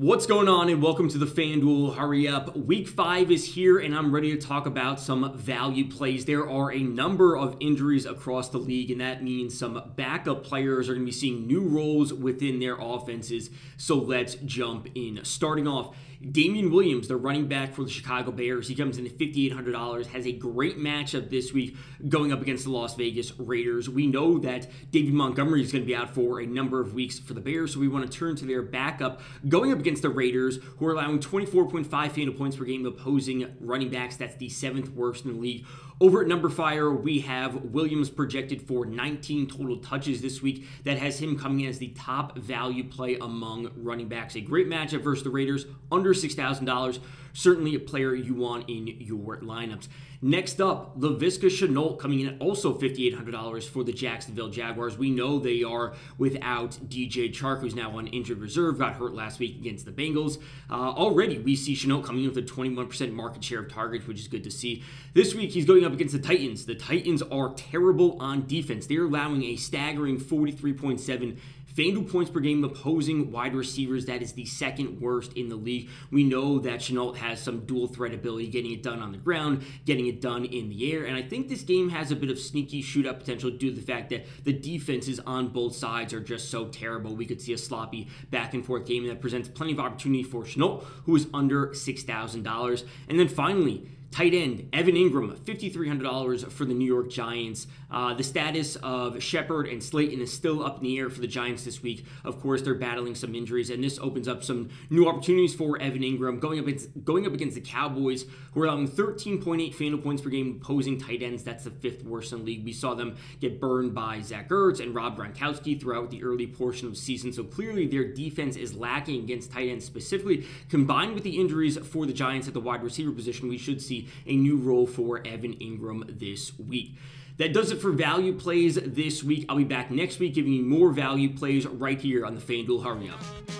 What's going on, and welcome to the FanDuel Hurry Up. Week five is here, and I'm ready to talk about some value plays. There are a number of injuries across the league, and that means some backup players are going to be seeing new roles within their offenses. So let's jump in. Starting off, Damien Williams, the running back for the Chicago Bears, he comes in at $5,800, has a great matchup this week going up against the Las Vegas Raiders. We know that David Montgomery is going to be out for a number of weeks for the Bears, so we want to turn to their backup going up against the Raiders, who are allowing 24.5 FanDuel points per game opposing running backs. That's the seventh worst in the league. Over at numberFire, we have Williams projected for 19 total touches this week. That has him coming in as the top value play among running backs. A great matchup versus the Raiders, under $6,000. Certainly a player you want in your lineups. Next up, Laviska Shenault coming in at also $5,800 for the Jacksonville Jaguars. We know they are without DJ Chark, who's now on injured reserve, got hurt last week against the Bengals. Uh, already, we see Shenault coming in with a 21% market share of targets, which is good to see. This week, he's going up against the Titans. The Titans are terrible on defense. They're allowing a staggering 43.7 FanDuel points per game opposing wide receivers, that is the second worst in the league. We know that Shenault has some dual threat ability, getting it done on the ground, getting it done in the air. And I think this game has a bit of sneaky shootout potential due to the fact that the defenses on both sides are just so terrible. We could see a sloppy back and forth game that presents plenty of opportunity for Shenault, who is under $6,000. And then finally, Tight end, Evan Engram, $5,300 for the New York Giants. Uh, the status of Shepard and Slayton is still up in the air for the Giants this week. Of course, they're battling some injuries, and this opens up some new opportunities for Evan Engram going up against, going up against the Cowboys, who are allowing 13.8 FanDuel points per game opposing tight ends. That's the fifth worst in the league. We saw them get burned by Zach Ertz and Rob Gronkowski throughout the early portion of the season, so clearly their defense is lacking against tight ends specifically. Combined with the injuries for the Giants at the wide receiver position, we should see a new role for Evan Engram this week. That does it for value plays this week. I'll be back next week giving you more value plays right here on the FanDuel Hurry Up.